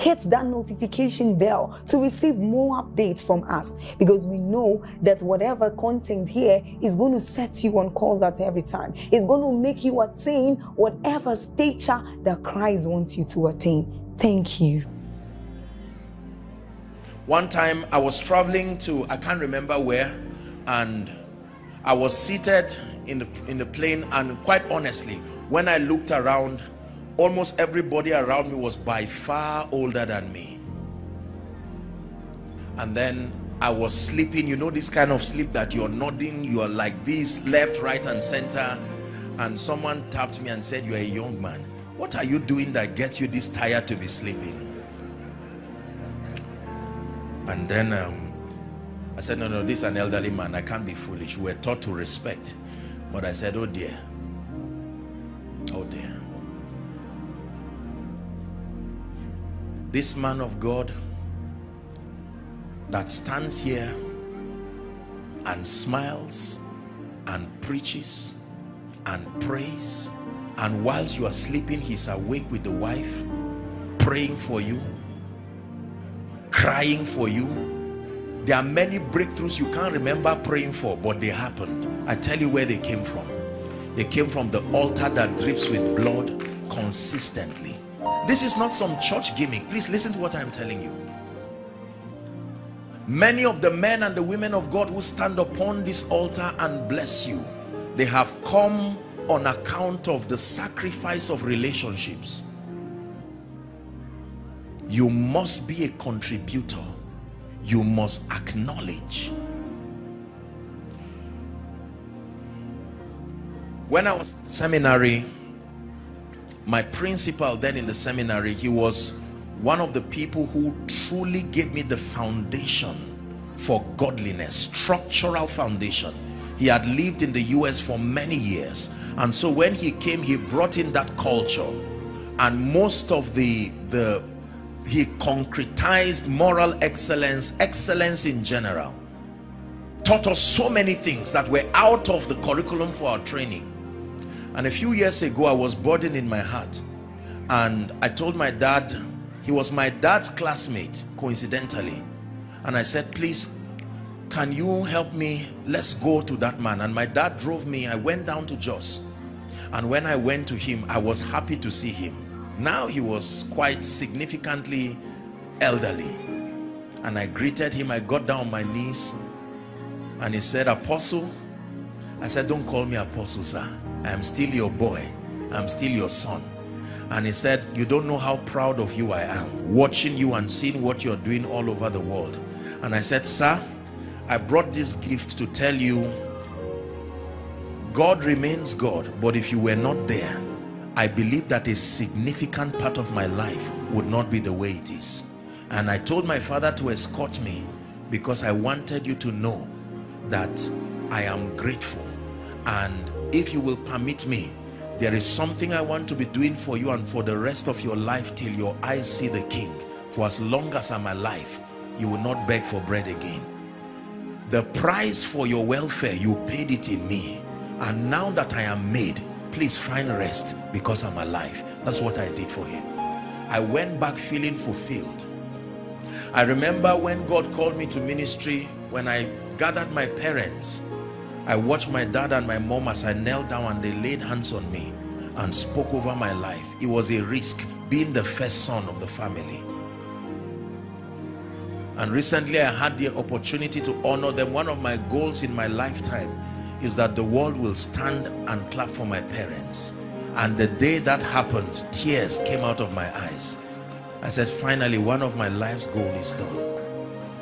hit that notification bell to receive more updates from us because we know that whatever content here is going to set you on course at every time. It's going to make you attain whatever stature that Christ wants you to attain. Thank you. One time I was traveling to, I can't remember where, and I was seated in the, in the plane and quite honestly, when I looked around, almost everybody around me was by far older than me. And then I was sleeping you know this kind of sleep that you're nodding you're like this left right and center. And someone tapped me and said you're a young man. What are you doing that gets you this tired to be sleeping? And then um, I said no no this is an elderly man. I can't be foolish. We're taught to respect. But I said oh dear. Oh dear this man of God that stands here and smiles and preaches and prays and whilst you are sleeping he's awake with the wife praying for you crying for you. There are many breakthroughs you can't remember praying for but they happened. I tell you where they came from. They came from the altar that drips with blood consistently this is not some church gimmick. Please listen to what i'm telling you. Many of the men and the women of god who stand upon this altar and bless you they have come on account of the sacrifice of relationships. You must be a contributor. You must acknowledge. When i was seminary my principal then in the seminary he was one of the people who truly gave me the foundation for godliness structural foundation. He had lived in the US for many years. And so when he came he brought in that culture. And most of the the he concretized moral excellence excellence in general. Taught us so many things that were out of the curriculum for our training and a few years ago I was burdened in my heart. And I told my dad he was my dad's classmate coincidentally. And I said please can you help me? Let's go to that man. And my dad drove me. I went down to Jos. And when I went to him I was happy to see him. Now he was quite significantly elderly. And I greeted him. I got down on my knees. And he said apostle. I said don't call me apostle sir I am still your boy. I'm still your son. And he said you don't know how proud of you I am watching you and seeing what you're doing all over the world. And I said sir I brought this gift to tell you God remains God but if you were not there I believe that a significant part of my life would not be the way it is. And I told my father to escort me because I wanted you to know that I am grateful and if you will permit me there is something I want to be doing for you and for the rest of your life till your eyes see the king. For as long as I'm alive you will not beg for bread again. The price for your welfare you paid it in me. And now that I am made please find rest because I'm alive. That's what I did for him. I went back feeling fulfilled. I remember when God called me to ministry when I gathered my parents I watched my dad and my mom as I knelt down and they laid hands on me and spoke over my life. It was a risk being the first son of the family. And recently I had the opportunity to honor them. One of my goals in my lifetime is that the world will stand and clap for my parents. And the day that happened, tears came out of my eyes. I said, finally, one of my life's goal is done.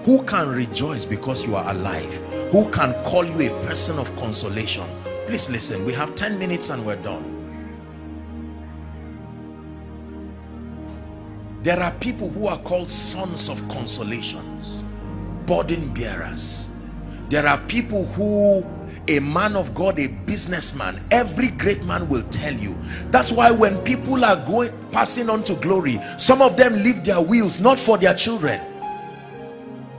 Who can rejoice because you are alive? Who can call you a person of consolation? Please listen, we have 10 minutes and we're done. There are people who are called sons of consolations, burden bearers. There are people who a man of God, a businessman, every great man will tell you. That's why when people are going passing on to glory, some of them leave their wheels not for their children.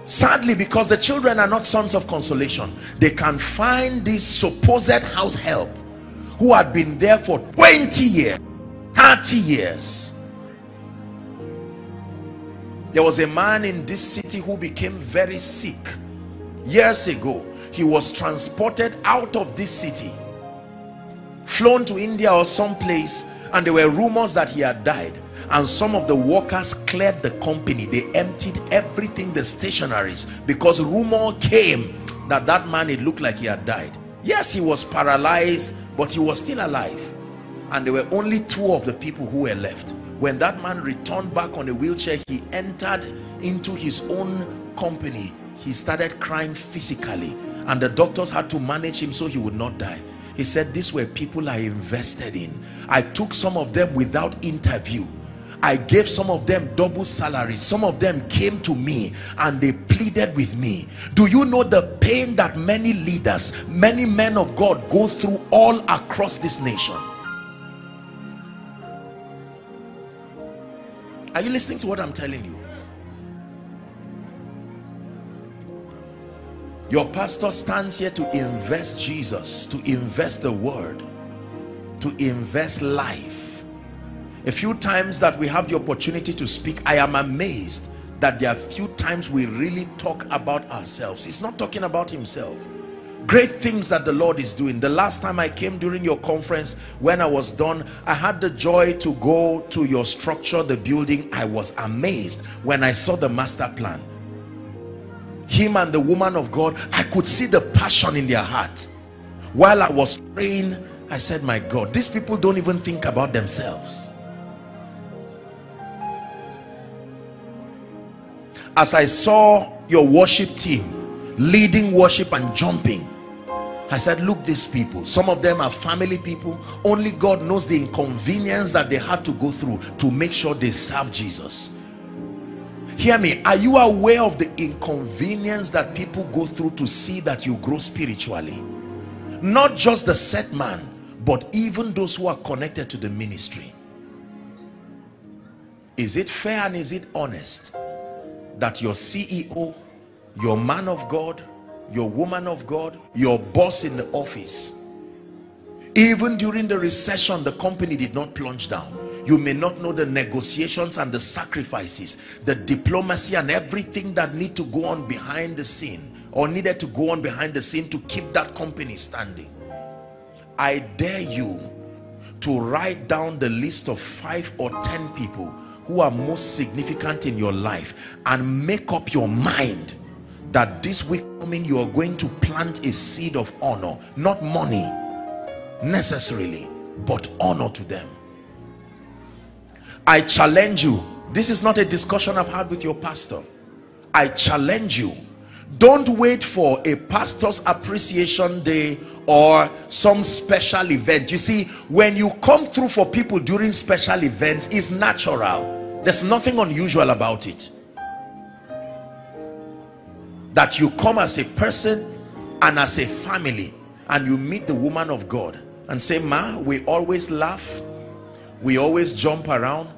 Sadly, because the children are not sons of consolation, they can find this supposed house help who had been there for 20 years, 30 years. There was a man in this city who became very sick years ago he was transported out of this city flown to India or someplace and there were rumors that he had died and some of the workers cleared the company. They emptied everything the stationaries because rumor came that that man it looked like he had died. Yes he was paralyzed but he was still alive. And there were only two of the people who were left. When that man returned back on a wheelchair he entered into his own company. He started crying physically and the doctors had to manage him so he would not die. He said these were people i invested in. I took some of them without interview I gave some of them double salaries. Some of them came to me and they pleaded with me. Do you know the pain that many leaders, many men of God go through all across this nation? Are you listening to what I'm telling you? Your pastor stands here to invest Jesus, to invest the word, to invest life. A few times that we have the opportunity to speak, I am amazed that there are few times we really talk about ourselves. He's not talking about himself. Great things that the Lord is doing. The last time I came during your conference, when I was done, I had the joy to go to your structure, the building. I was amazed when I saw the master plan him and the woman of God I could see the passion in their heart while I was praying I said my God these people don't even think about themselves as I saw your worship team leading worship and jumping I said look these people some of them are family people. Only God knows the inconvenience that they had to go through to make sure they serve Jesus. Hear me are you aware of the inconvenience that people go through to see that you grow spiritually? Not just the set man but even those who are connected to the ministry. Is it fair and is it honest that your CEO your man of God your woman of God your boss in the office even during the recession the company did not plunge down. You may not know the negotiations and the sacrifices the diplomacy and everything that need to go on behind the scene or needed to go on behind the scene to keep that company standing. I dare you to write down the list of five or ten people who are most significant in your life and make up your mind that this week coming you are going to plant a seed of honor not money necessarily but honor to them I challenge you. This is not a discussion I've had with your pastor. I challenge you. Don't wait for a pastor's appreciation day or some special event. You see, when you come through for people during special events, it's natural. There's nothing unusual about it. That you come as a person and as a family and you meet the woman of God and say, Ma, we always laugh. We always jump around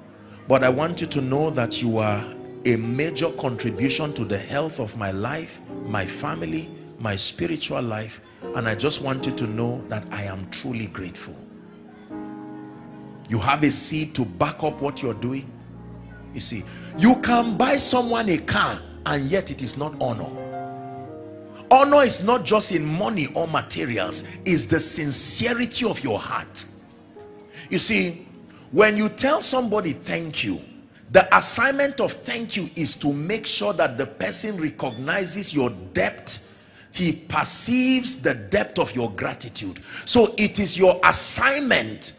but I want you to know that you are a major contribution to the health of my life, my family, my spiritual life. And I just want you to know that I am truly grateful. You have a seed to back up what you're doing. You see, you can buy someone a car and yet it is not honor. Honor is not just in money or materials, it's the sincerity of your heart. You see, when you tell somebody thank you The assignment of thank you is to make sure that the person recognizes your depth. He perceives the depth of your gratitude. So it is your assignment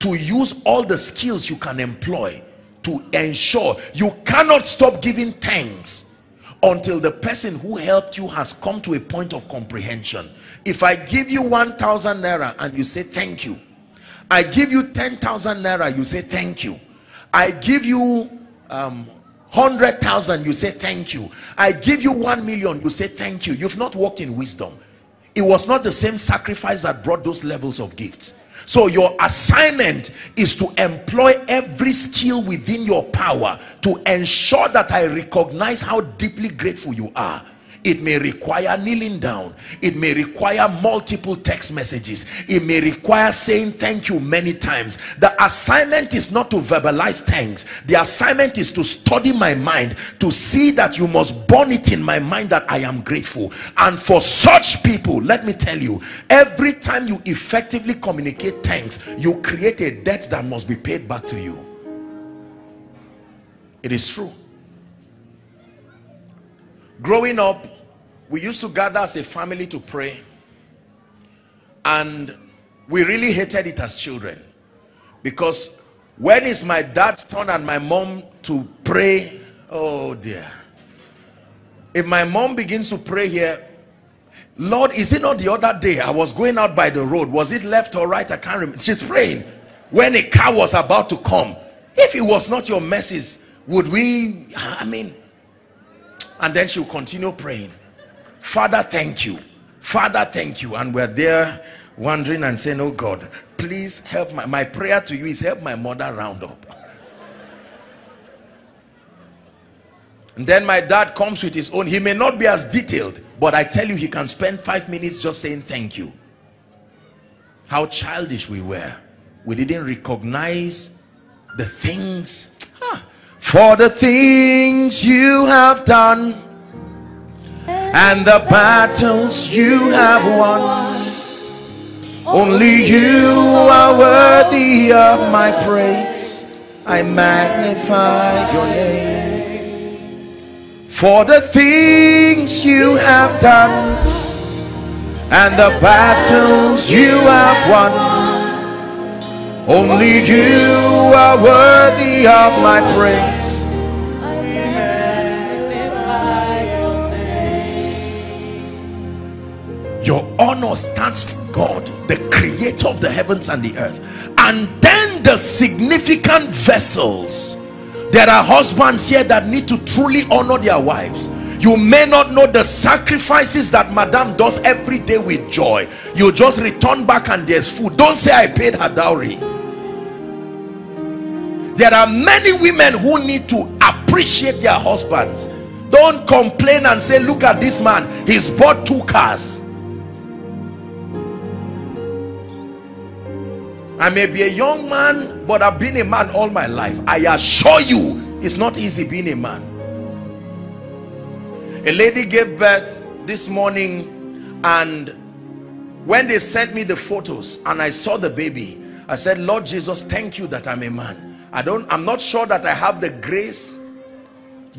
to use all the skills you can employ to ensure you cannot stop giving thanks until the person who helped you has come to a point of comprehension. If i give you 1000 naira and you say thank you i give you 10,000 naira you say thank you. I give you um, 100,000 you say thank you. I give you 1 million you say thank you. You've not walked in wisdom. It was not the same sacrifice that brought those levels of gifts so your assignment is to employ every skill within your power to ensure that I recognize how deeply grateful you are it may require kneeling down. It may require multiple text messages. It may require saying thank you many times. The assignment is not to verbalize thanks. The assignment is to study my mind to see that you must burn it in my mind that i am grateful. And for such people let me tell you every time you effectively communicate thanks you create a debt that must be paid back to you. It is true growing up we used to gather as a family to pray. And we really hated it as children. Because when is my dad's turn and my mom to pray? Oh dear. If my mom begins to pray here lord is it not the other day i was going out by the road? Was it left or right? I can't remember. She's praying. When a car was about to come if it was not your messes would we i mean and then she'll continue praying. Father thank you. Father thank you. And we're there wondering and saying oh god please help my my prayer to you is help my mother round up. And then my dad comes with his own. He may not be as detailed but i tell you he can spend five minutes just saying thank you. How childish we were. We didn't recognize the things for the things you have done and the battles you have won. Only you are worthy of my praise. I magnify your name. For the things you have done and the battles you have won. Only you are worthy of my praise. Your honor stands God, the creator of the heavens and the earth. And then the significant vessels. There are husbands here that need to truly honor their wives you may not know the sacrifices that madam does every day with joy you just return back and there's food don't say i paid her dowry there are many women who need to appreciate their husbands. Don't complain and say look at this man. He's bought two cars. I may be a young man but I've been a man all my life. I assure you it's not easy being a man. A lady gave birth this morning and when they sent me the photos and I saw the baby I said Lord Jesus thank you that I'm a man I don't, I'm not sure that I have the grace.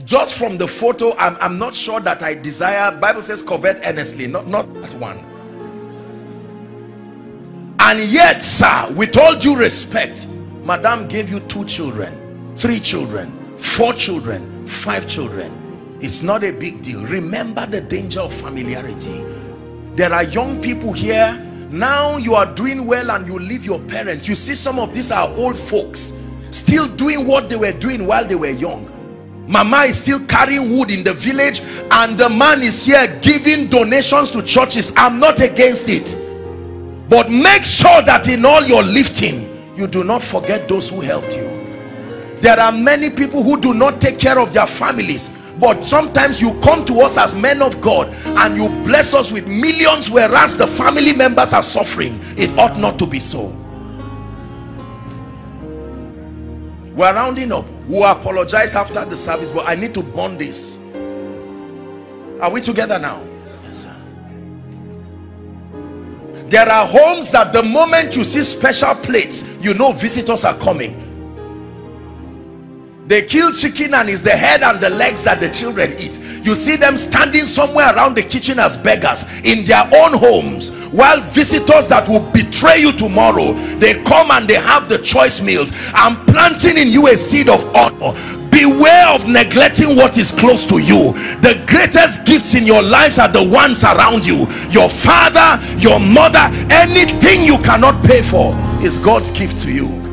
Just from the photo, I'm, I'm not sure that I desire. Bible says covet earnestly, not, not that one. And yet, sir, with all due respect, Madame gave you two children, three children, four children, five children. It's not a big deal. Remember the danger of familiarity. There are young people here. Now you are doing well and you leave your parents. You see some of these are old folks still doing what they were doing while they were young. Mama is still carrying wood in the village and the man is here giving donations to churches. I'm not against it. But make sure that in all your lifting you do not forget those who helped you. There are many people who do not take care of their families but sometimes you come to us as men of God and you bless us with millions whereas the family members are suffering. It ought not to be so we're rounding up. We'll apologize after the service but i need to bond this. Are we together now? Yes sir. There are homes that the moment you see special plates you know visitors are coming they kill chicken and it's the head and the legs that the children eat. You see them standing somewhere around the kitchen as beggars in their own homes while visitors that will betray you tomorrow they come and they have the choice meals. I'm planting in you a seed of honor. Beware of neglecting what is close to you. The greatest gifts in your lives are the ones around you. Your father your mother anything you cannot pay for is god's gift to you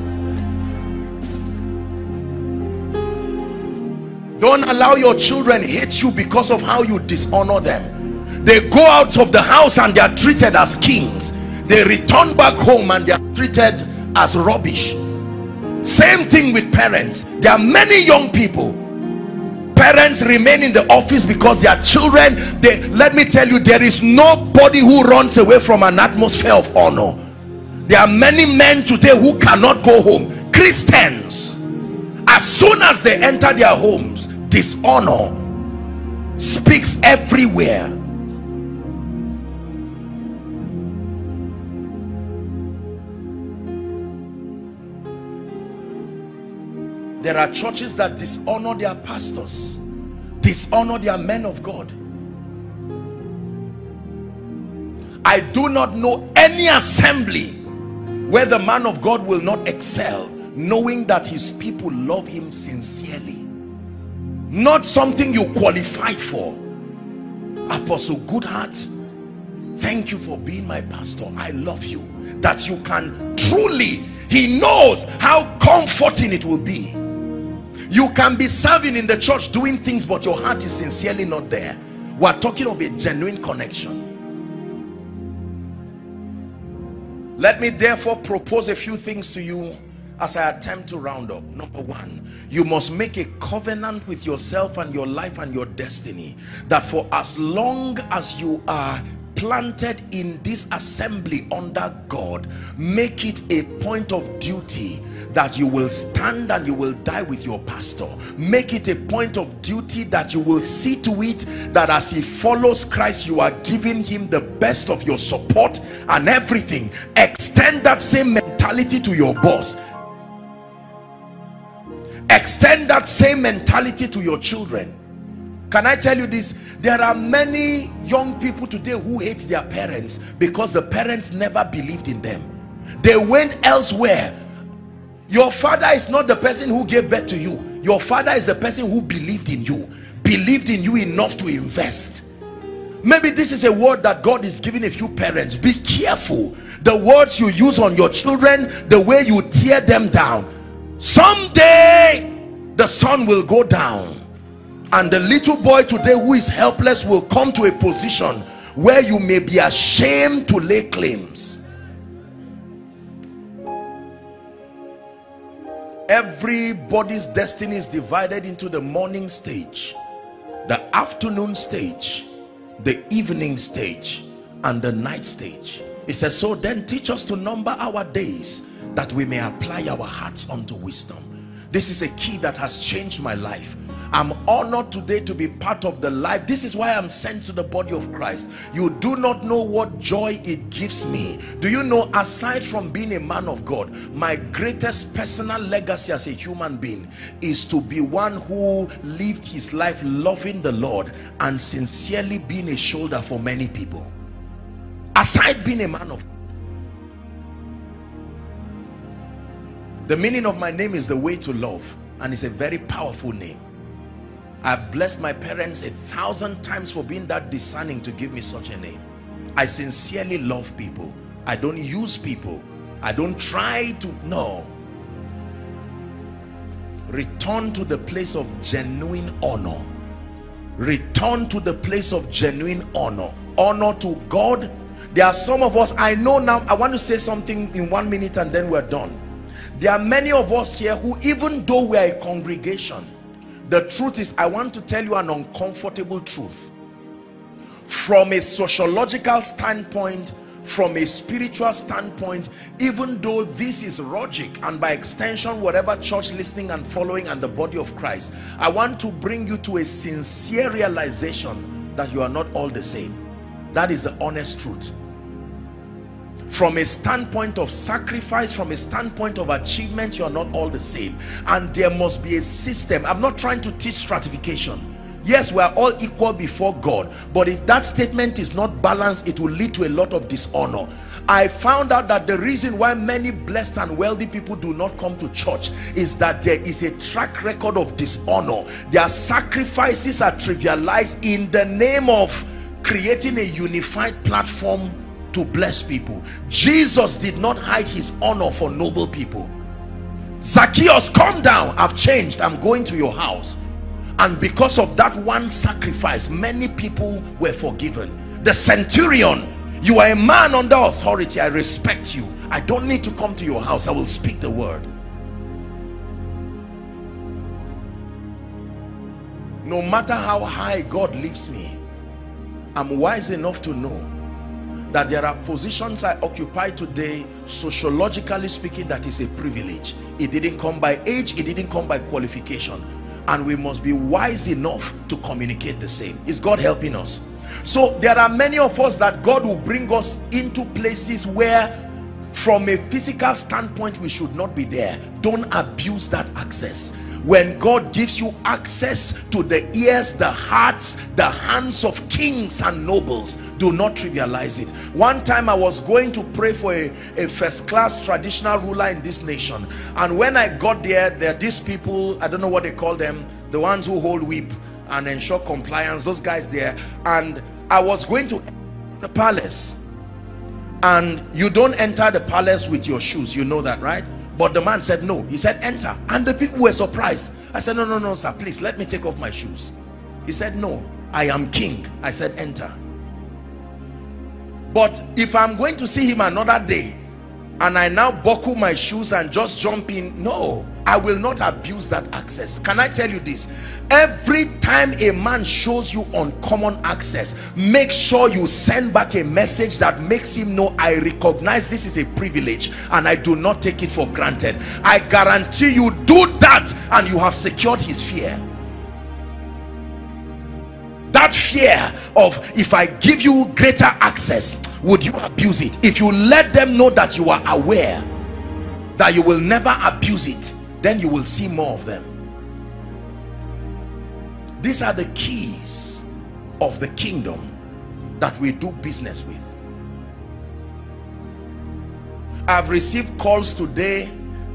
don't allow your children hate you because of how you dishonor them. They go out of the house and they are treated as kings. They return back home and they are treated as rubbish. Same thing with parents. There are many young people. Parents remain in the office because their children they let me tell you there is nobody who runs away from an atmosphere of honor. There are many men today who cannot go home. Christians as soon as they enter their homes dishonor speaks everywhere. There are churches that dishonor their pastors dishonor their men of God. I do not know any assembly where the man of God will not excel knowing that his people love him sincerely. Not something you qualified for. Apostle goodheart thank you for being my pastor. I love you. That you can truly he knows how comforting it will be. You can be serving in the church doing things but your heart is sincerely not there. We're talking of a genuine connection. Let me therefore propose a few things to you as I attempt to round up. Number one, you must make a covenant with yourself and your life and your destiny that for as long as you are planted in this assembly under God, make it a point of duty that you will stand and you will die with your pastor. Make it a point of duty that you will see to it that as he follows Christ, you are giving him the best of your support and everything. Extend that same mentality to your boss extend that same mentality to your children. Can i tell you this? There are many young people today who hate their parents because the parents never believed in them. They went elsewhere. Your father is not the person who gave birth to you. Your father is the person who believed in you believed in you enough to invest. Maybe this is a word that god is giving a few parents. Be careful. The words you use on your children the way you tear them down someday the sun will go down and the little boy today who is helpless will come to a position where you may be ashamed to lay claims. Everybody's destiny is divided into the morning stage the afternoon stage the evening stage and the night stage. It says so then teach us to number our days that we may apply our hearts unto wisdom. This is a key that has changed my life. I'm honored today to be part of the life. This is why i'm sent to the body of christ. You do not know what joy it gives me. Do you know aside from being a man of god my greatest personal legacy as a human being is to be one who lived his life loving the lord and sincerely being a shoulder for many people. Aside being a man of god the meaning of my name is the way to love and it's a very powerful name. I blessed my parents a thousand times for being that discerning to give me such a name. I sincerely love people. I don't use people. I don't try to no. Return to the place of genuine honor. Return to the place of genuine honor. Honor to god. There are some of us i know now i want to say something in one minute and then we're done there are many of us here who even though we are a congregation the truth is i want to tell you an uncomfortable truth. From a sociological standpoint from a spiritual standpoint even though this is logic and by extension whatever church listening and following and the body of christ i want to bring you to a sincere realization that you are not all the same. That is the honest truth from a standpoint of sacrifice from a standpoint of achievement you're not all the same. And there must be a system. I'm not trying to teach stratification. Yes we are all equal before god. But if that statement is not balanced it will lead to a lot of dishonor. I found out that the reason why many blessed and wealthy people do not come to church is that there is a track record of dishonor. Their sacrifices are trivialized in the name of creating a unified platform to bless people. Jesus did not hide his honor for noble people. Zacchaeus come down. I've changed. I'm going to your house. And because of that one sacrifice many people were forgiven. The centurion you are a man under authority. I respect you. I don't need to come to your house. I will speak the word. No matter how high god lifts me i'm wise enough to know that there are positions i occupy today sociologically speaking that is a privilege. It didn't come by age it didn't come by qualification. And we must be wise enough to communicate the same. Is god helping us? So there are many of us that god will bring us into places where from a physical standpoint we should not be there. Don't abuse that access when God gives you access to the ears the hearts the hands of kings and nobles do not trivialize it. One time I was going to pray for a, a first class traditional ruler in this nation. And when I got there there are these people I don't know what they call them the ones who hold whip and ensure compliance those guys there. And I was going to the palace. And you don't enter the palace with your shoes you know that right but the man said no. He said enter. And the people were surprised. I said no no no sir. Please let me take off my shoes. He said no i am king. I said enter. But if i'm going to see him another day and i now buckle my shoes and just jump in no I will not abuse that access. Can I tell you this? Every time a man shows you uncommon access, make sure you send back a message that makes him know I recognize this is a privilege and I do not take it for granted. I guarantee you do that and you have secured his fear. That fear of if I give you greater access, would you abuse it? If you let them know that you are aware that you will never abuse it then you will see more of them. These are the keys of the kingdom that we do business with. I've received calls today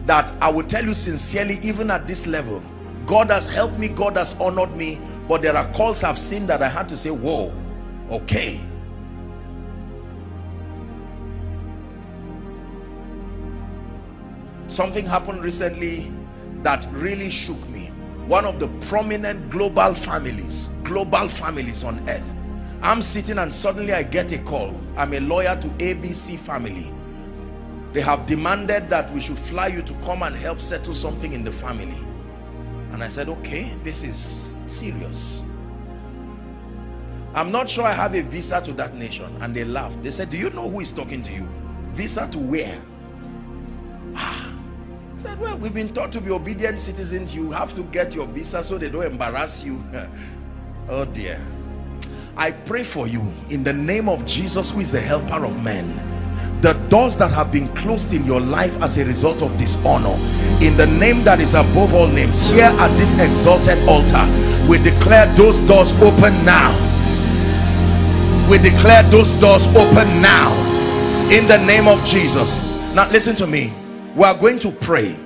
that I will tell you sincerely even at this level God has helped me God has honored me but there are calls I've seen that I had to say whoa okay something happened recently that really shook me. One of the prominent global families global families on earth. I'm sitting and suddenly i get a call. I'm a lawyer to abc family. They have demanded that we should fly you to come and help settle something in the family. And i said okay this is serious. I'm not sure i have a visa to that nation. And they laughed. They said do you know who is talking to you? Visa to where? Ah said well we've been taught to be obedient citizens. You have to get your visa so they don't embarrass you. Oh dear. I pray for you in the name of jesus who is the helper of men. The doors that have been closed in your life as a result of dishonor in the name that is above all names here at this exalted altar we declare those doors open now. We declare those doors open now. In the name of jesus. Now listen to me we are going to pray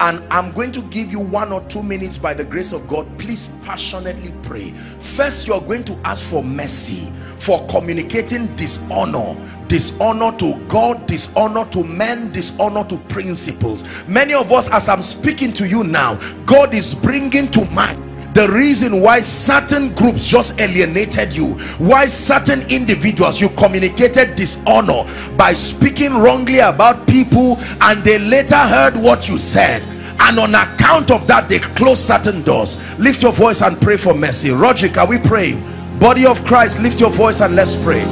and i'm going to give you one or two minutes by the grace of god. Please passionately pray. First you're going to ask for mercy for communicating dishonor dishonor to god dishonor to men dishonor to principles. Many of us as i'm speaking to you now god is bringing to mind the reason why certain groups just alienated you why certain individuals you communicated dishonor by speaking wrongly about people and they later heard what you said. And on account of that they close certain doors. Lift your voice and pray for mercy. Rogic are we praying body of Christ lift your voice and let's pray.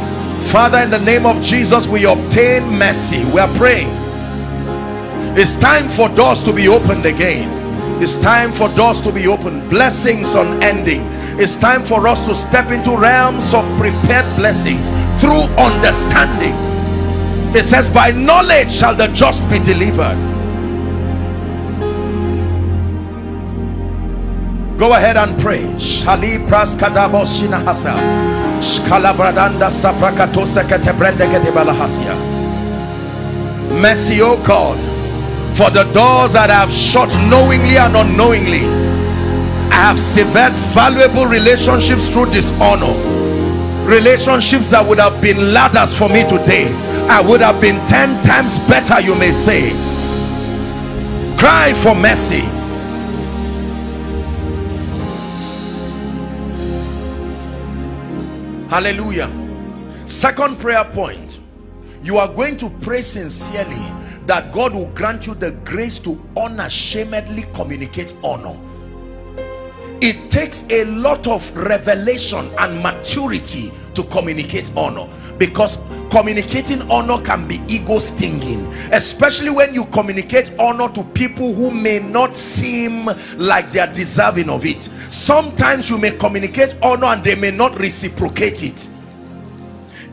Father in the name of Jesus we obtain mercy. We are praying. It's time for doors to be opened again it's time for doors to be opened blessings unending it's time for us to step into realms of prepared blessings through understanding. It says by knowledge shall the just be delivered. Go ahead and pray. Shali praskadaboshina hasa shkalabradanda saprakatoseketebrendeketebalahasya mercy o god for the doors that I have shut knowingly and unknowingly. I have severed valuable relationships through dishonor. Relationships that would have been ladders for me today. I would have been 10 times better you may say. Cry for mercy. Hallelujah. Second prayer point you are going to pray sincerely that God will grant you the grace to unashamedly communicate honor. It takes a lot of revelation and maturity to communicate honor because communicating honor can be ego stinging especially when you communicate honor to people who may not seem like they are deserving of it. Sometimes you may communicate honor and they may not reciprocate it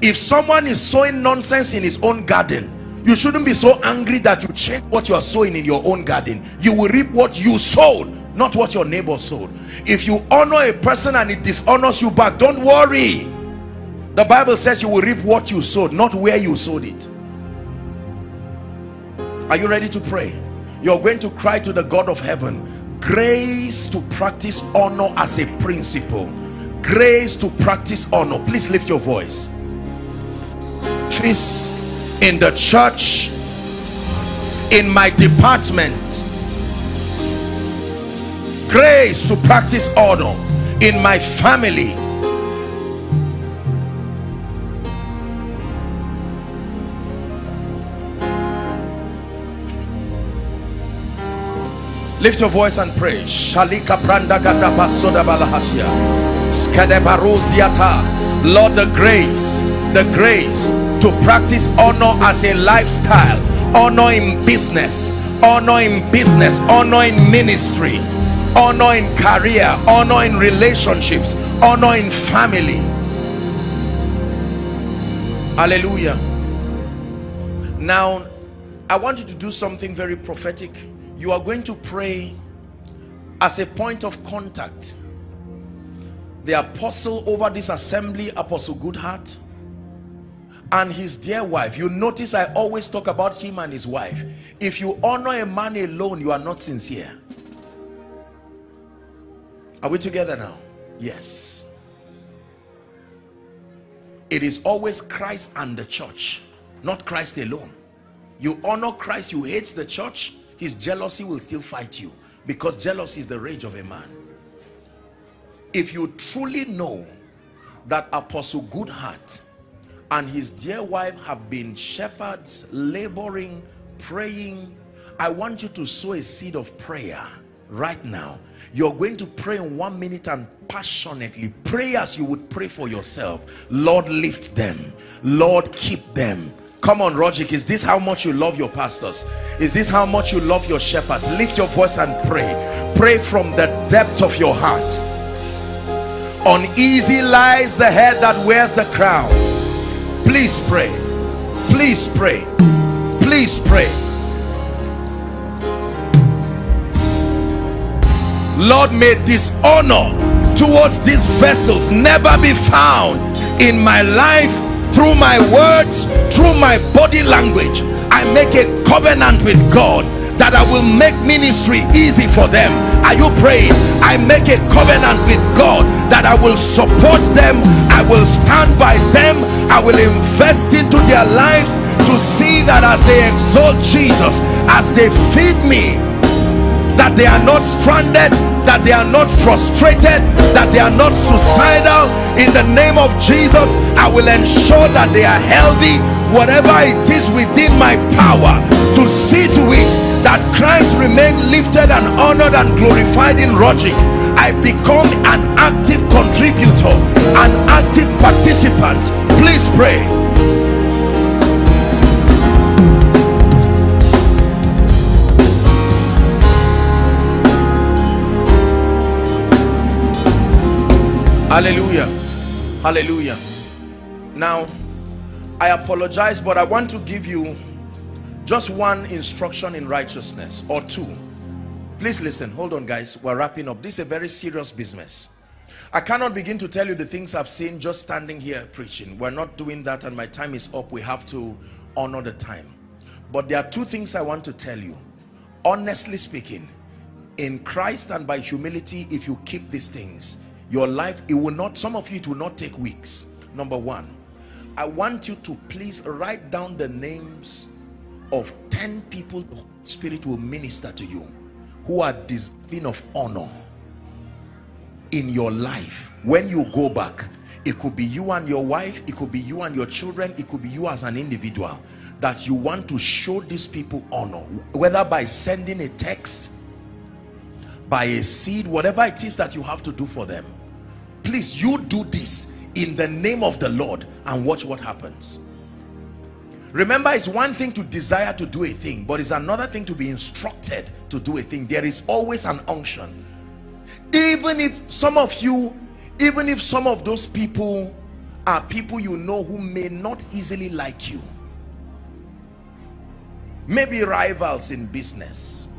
if someone is sowing nonsense in his own garden you shouldn't be so angry that you change what you are sowing in your own garden. You will reap what you sowed not what your neighbor sowed. If you honor a person and it dishonors you back don't worry. The bible says you will reap what you sowed not where you sowed it. Are you ready to pray? You're going to cry to the god of heaven. Grace to practice honor as a principle. Grace to practice honor. Please lift your voice this in the church in my department. Grace to practice honor in my family. Lift your voice and pray. Shalika pranda gada basoda balahashia. Lord the grace the grace to practice honor as a lifestyle honor in business honor in business honor in ministry honor in career honor in relationships honor in family. Hallelujah. Now i want you to do something very prophetic. You are going to pray as a point of contact. The apostle over this assembly apostle goodheart and his dear wife. You notice i always talk about him and his wife. If you honor a man alone you are not sincere. Are we together now? Yes. It is always christ and the church not christ alone. You honor christ you hate the church his jealousy will still fight you because jealousy is the rage of a man. If you truly know that apostle goodheart and his dear wife have been shepherds laboring praying. I want you to sow a seed of prayer right now. You're going to pray in one minute and passionately pray as you would pray for yourself. Lord lift them. Lord keep them. Come on Rogic is this how much you love your pastors? Is this how much you love your shepherds? Lift your voice and pray. Pray from the depth of your heart. Uneasy lies the head that wears the crown please pray. Please pray. Please pray. Lord may dishonor towards these vessels never be found in my life through my words through my body language. I make a covenant with god that I will make ministry easy for them. Are you praying? I make a covenant with God that I will support them. I will stand by them I will invest into their lives to see that as they exalt Jesus as they feed me that they are not stranded that they are not frustrated that they are not suicidal in the name of Jesus I will ensure that they are healthy whatever it is within my power to see to it that Christ remain lifted and honored and glorified in Rogic I become an active contributor an active participant please pray hallelujah hallelujah now I apologize, but I want to give you just one instruction in righteousness or two. Please listen. Hold on, guys. We're wrapping up. This is a very serious business. I cannot begin to tell you the things I've seen just standing here preaching. We're not doing that and my time is up. We have to honor the time. But there are two things I want to tell you. Honestly speaking, in Christ and by humility, if you keep these things, your life, it will not, some of you, it will not take weeks. Number one, I want you to please write down the names of 10 people the Spirit will minister to you who are deserving of honor in your life when you go back it could be you and your wife it could be you and your children it could be you as an individual that you want to show these people honor whether by sending a text by a seed whatever it is that you have to do for them. Please you do this in the name of the Lord and watch what happens. Remember it's one thing to desire to do a thing but it's another thing to be instructed to do a thing. There is always an unction even if some of you even if some of those people are people you know who may not easily like you. Maybe rivals in business.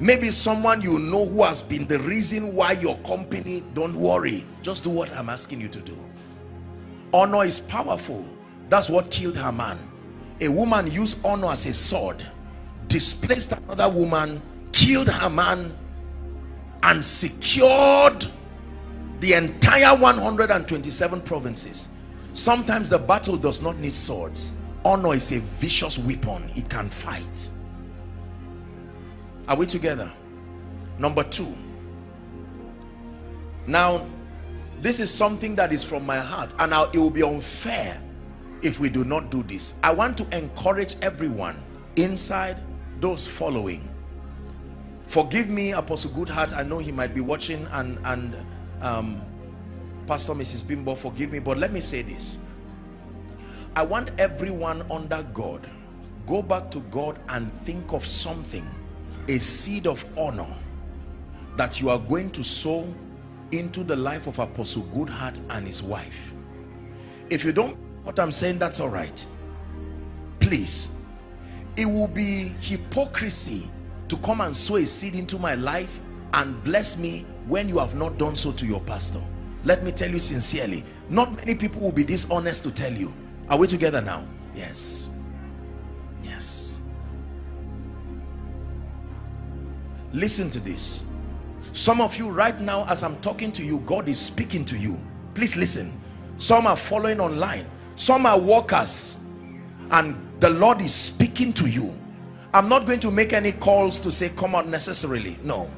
Maybe someone you know who has been the reason why your company don't worry just do what i'm asking you to do. Honor is powerful. That's what killed Haman. A woman used honor as a sword displaced another woman killed Haman and secured the entire 127 provinces. Sometimes the battle does not need swords. Honor is a vicious weapon. It can fight. Are we together? Number two. Now this is something that is from my heart and now it will be unfair if we do not do this. I want to encourage everyone inside those following forgive me apostle goodheart i know he might be watching and and um, pastor mrs bimbo forgive me but let me say this. I want everyone under god go back to god and think of something a seed of honor that you are going to sow into the life of apostle goodheart and his wife. If you don't what I'm saying that's all right. Please. It will be hypocrisy to come and sow a seed into my life and bless me when you have not done so to your pastor. Let me tell you sincerely not many people will be dishonest to tell you. Are we together now? Yes. Yes. Listen to this. Some of you right now as i'm talking to you god is speaking to you. Please listen. Some are following online. Some are workers. And the lord is speaking to you i'm not going to make any calls to say come out necessarily no.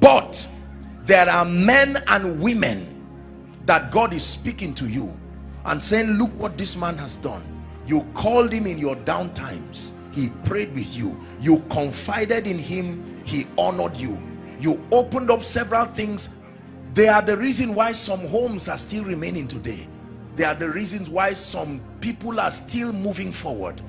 But there are men and women that god is speaking to you and saying look what this man has done. You called him in your down times. He prayed with you. You confided in him. He honored you. You opened up several things. They are the reason why some homes are still remaining today. They are the reasons why some people are still moving forward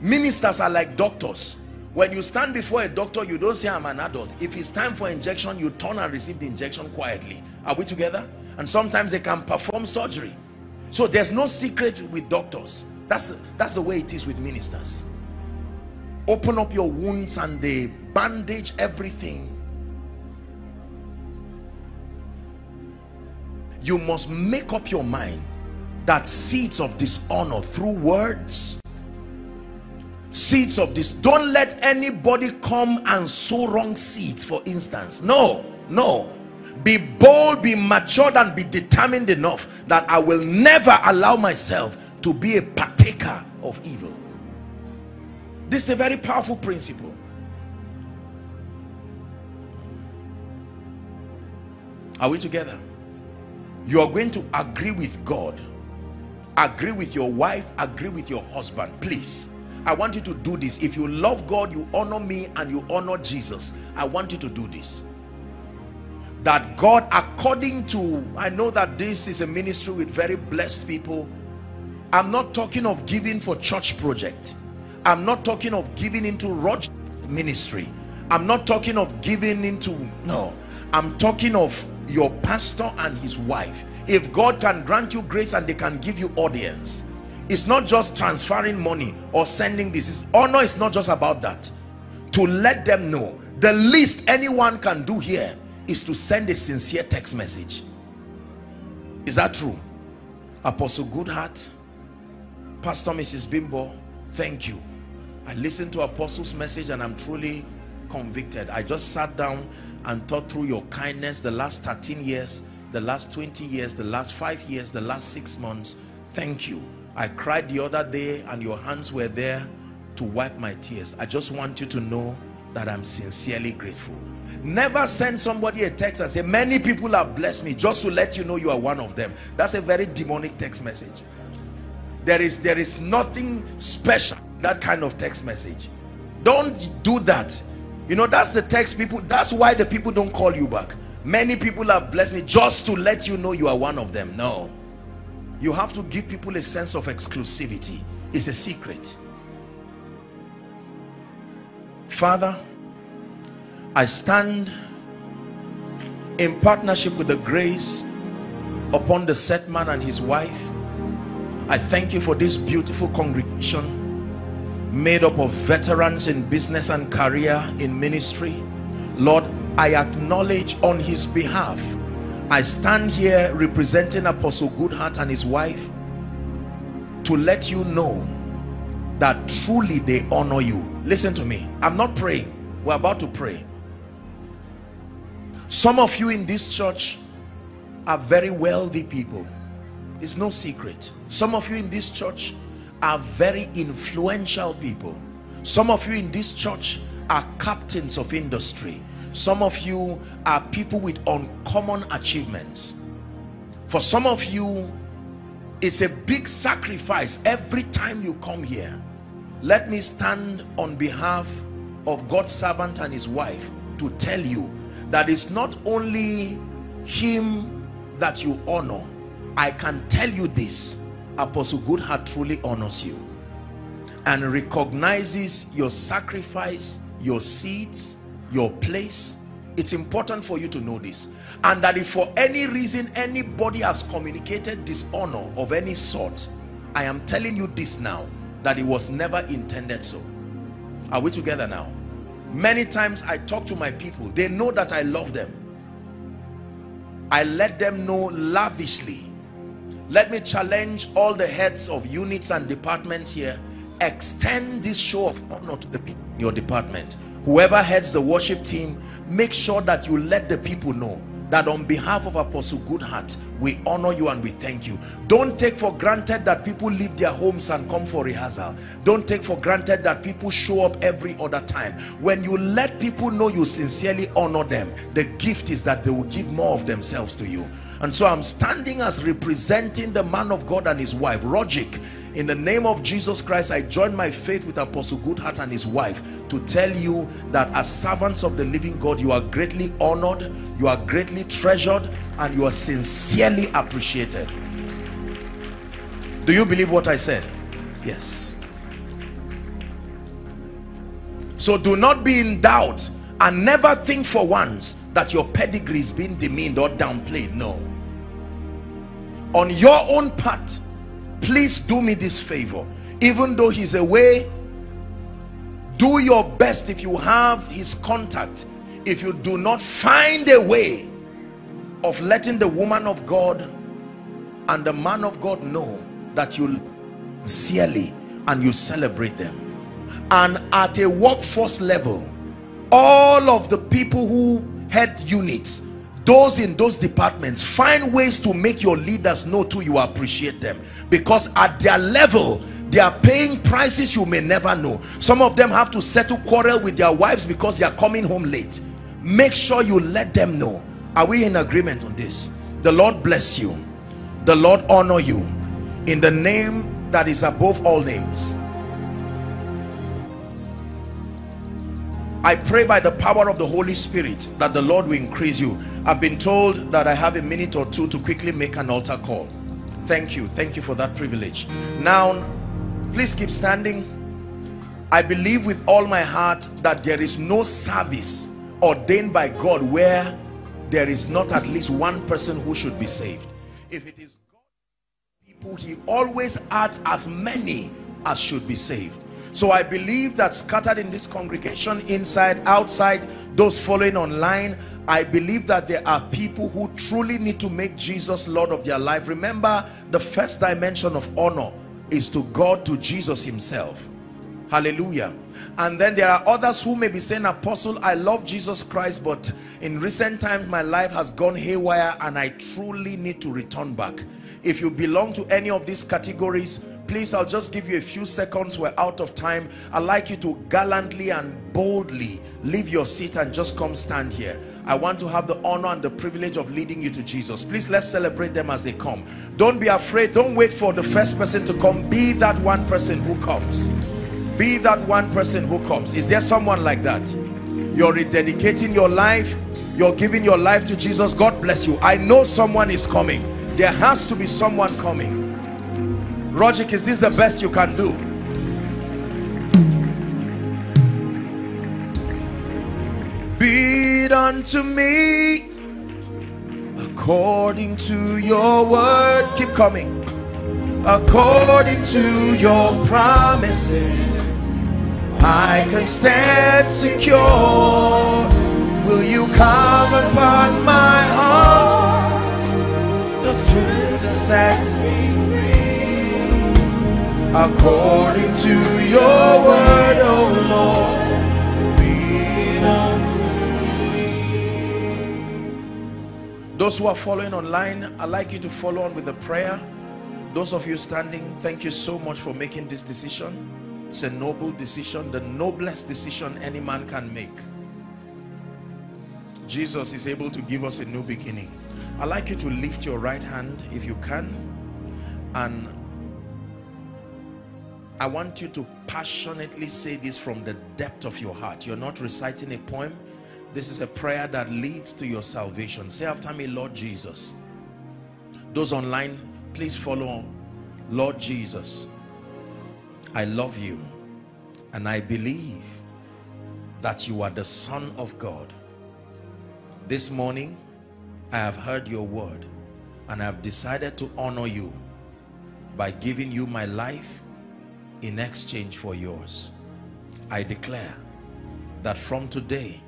ministers are like doctors. When you stand before a doctor you don't say i'm an adult. If it's time for injection you turn and receive the injection quietly. Are we together? And sometimes they can perform surgery. So there's no secret with doctors. That's that's the way it is with ministers. Open up your wounds and they bandage everything. You must make up your mind that seeds of dishonor through words seeds of this. Don't let anybody come and sow wrong seeds for instance. No no. Be bold be matured and be determined enough that i will never allow myself to be a partaker of evil. This is a very powerful principle. Are we together? You are going to agree with God. Agree with your wife. Agree with your husband please I want you to do this. If you love God you honor me and you honor Jesus. I want you to do this. That God according to I know that this is a ministry with very blessed people. I'm not talking of giving for church project. I'm not talking of giving into Roger ministry. I'm not talking of giving into no. I'm talking of your pastor and his wife. If God can grant you grace and they can give you audience it's not just transferring money or sending this is honor is not just about that. To let them know. The least anyone can do here is to send a sincere text message. Is that true? Apostle goodheart pastor mrs bimbo thank you. I listened to apostle's message and i'm truly convicted. I just sat down and thought through your kindness the last 13 years the last 20 years the last five years the last six months. Thank you i cried the other day and your hands were there to wipe my tears. I just want you to know that i'm sincerely grateful. Never send somebody a text and say many people have blessed me just to let you know you are one of them. That's a very demonic text message. There is there is nothing special that kind of text message. Don't do that. You know that's the text people that's why the people don't call you back. Many people have blessed me just to let you know you are one of them. No you have to give people a sense of exclusivity. It's a secret. Father i stand in partnership with the grace upon the set man and his wife. I thank you for this beautiful congregation made up of veterans in business and career in ministry. Lord i acknowledge on his behalf i stand here representing apostle goodheart and his wife to let you know that truly they honor you. Listen to me. I'm not praying. We're about to pray. Some of you in this church are very wealthy people. It's no secret. Some of you in this church are very influential people. Some of you in this church are captains of industry some of you are people with uncommon achievements. For some of you it's a big sacrifice every time you come here. Let me stand on behalf of God's servant and his wife to tell you that it's not only him that you honor. I can tell you this. Apostle Goodheart truly honors you and recognizes your sacrifice, your seeds, your place. It's important for you to know this. And that if for any reason anybody has communicated dishonor of any sort, I am telling you this now, that it was never intended so. Are we together now? Many times I talk to my people. They know that I love them. I let them know lavishly let me challenge all the heads of units and departments here extend this show of honor to the people in your department whoever heads the worship team make sure that you let the people know that on behalf of apostle goodheart we honor you and we thank you. Don't take for granted that people leave their homes and come for rehearsal. Don't take for granted that people show up every other time. When you let people know you sincerely honor them the gift is that they will give more of themselves to you and so I'm standing as representing the man of God and his wife, Rogic. In the name of Jesus Christ, I join my faith with Apostle Goodheart and his wife to tell you that as servants of the living God, you are greatly honored, you are greatly treasured, and you are sincerely appreciated. Do you believe what I said? Yes. So do not be in doubt and never think for once that your pedigree is being demeaned or downplayed. No on your own part please do me this favor. Even though he's away do your best if you have his contact. If you do not find a way of letting the woman of God and the man of God know that you sincerely and you celebrate them. And at a workforce level all of the people who head units those in those departments find ways to make your leaders know too you appreciate them. Because at their level they are paying prices you may never know. Some of them have to settle quarrel with their wives because they are coming home late. Make sure you let them know. Are we in agreement on this? The lord bless you. The lord honor you. In the name that is above all names. I pray by the power of the Holy Spirit that the Lord will increase you. I've been told that I have a minute or two to quickly make an altar call. Thank you. Thank you for that privilege. Now, please keep standing. I believe with all my heart that there is no service ordained by God where there is not at least one person who should be saved. If it is God, people, he always adds as many as should be saved. So I believe that scattered in this congregation, inside, outside, those following online, I believe that there are people who truly need to make Jesus Lord of their life. Remember, the first dimension of honor is to God, to Jesus himself. Hallelujah. And then there are others who may be saying, Apostle, I love Jesus Christ, but in recent times my life has gone haywire and I truly need to return back. If you belong to any of these categories, please i'll just give you a few seconds. We're out of time. I'd like you to gallantly and boldly leave your seat and just come stand here. I want to have the honor and the privilege of leading you to jesus. Please let's celebrate them as they come. Don't be afraid. Don't wait for the first person to come. Be that one person who comes. Be that one person who comes. Is there someone like that? You're rededicating your life. You're giving your life to jesus. God bless you. I know someone is coming there has to be someone coming Rogic, is this the best you can do? Be it unto me according to your word. Keep coming. According to your promises, I can stand secure. Will you come upon my sets me free according to your word, O oh Lord. Be unto me. Those who are following online, I'd like you to follow on with the prayer. Those of you standing, thank you so much for making this decision. It's a noble decision, the noblest decision any man can make. Jesus is able to give us a new beginning. I'd like you to lift your right hand if you can and I want you to passionately say this from the depth of your heart. You're not reciting a poem. This is a prayer that leads to your salvation. Say after me, Lord Jesus. Those online, please follow. on. Lord Jesus, I love you and I believe that you are the Son of God. This morning, I have heard your word and I have decided to honor you by giving you my life in exchange for yours. I declare that from today,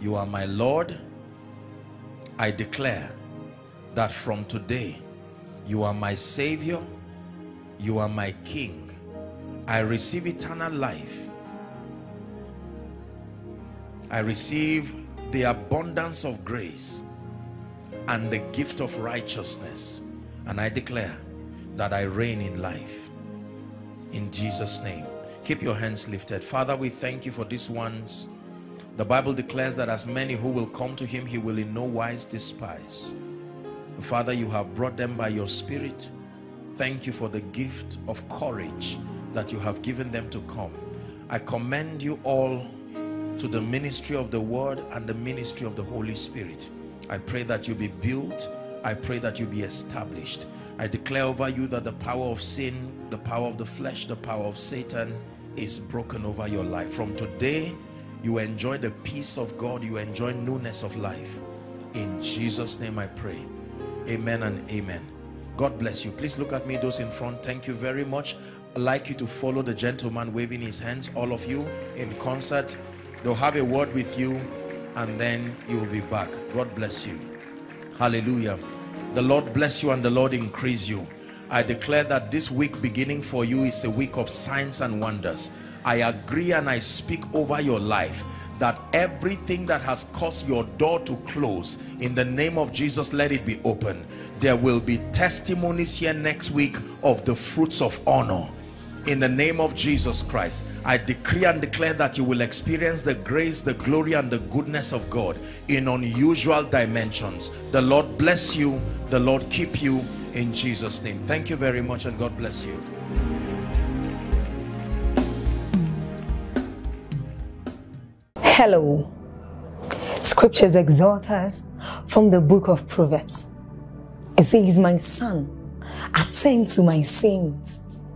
you are my Lord. I declare that from today, you are my Savior. You are my King. I receive eternal life. I receive the abundance of grace and the gift of righteousness. And I declare that I reign in life. In Jesus name keep your hands lifted. Father we thank you for these ones the bible declares that as many who will come to him he will in no wise despise. Father you have brought them by your spirit. Thank you for the gift of courage that you have given them to come. I commend you all to the ministry of the word and the ministry of the holy spirit i pray that you be built i pray that you be established I declare over you that the power of sin, the power of the flesh, the power of Satan is broken over your life. From today, you enjoy the peace of God. You enjoy newness of life. In Jesus' name I pray. Amen and amen. God bless you. Please look at me, those in front. Thank you very much. I'd like you to follow the gentleman waving his hands, all of you in concert. They'll have a word with you and then you will be back. God bless you. Hallelujah. The Lord bless you and the Lord increase you. I declare that this week beginning for you is a week of signs and wonders. I agree and I speak over your life that everything that has caused your door to close in the name of Jesus let it be open there will be testimonies here next week of the fruits of honor in the name of Jesus Christ I decree and declare that you will experience the grace the glory and the goodness of God in unusual dimensions. The Lord bless you. The Lord keep you in Jesus name. Thank you very much and God bless you. Hello. Scriptures exhort us from the book of Proverbs. It says, My son, attend to my sins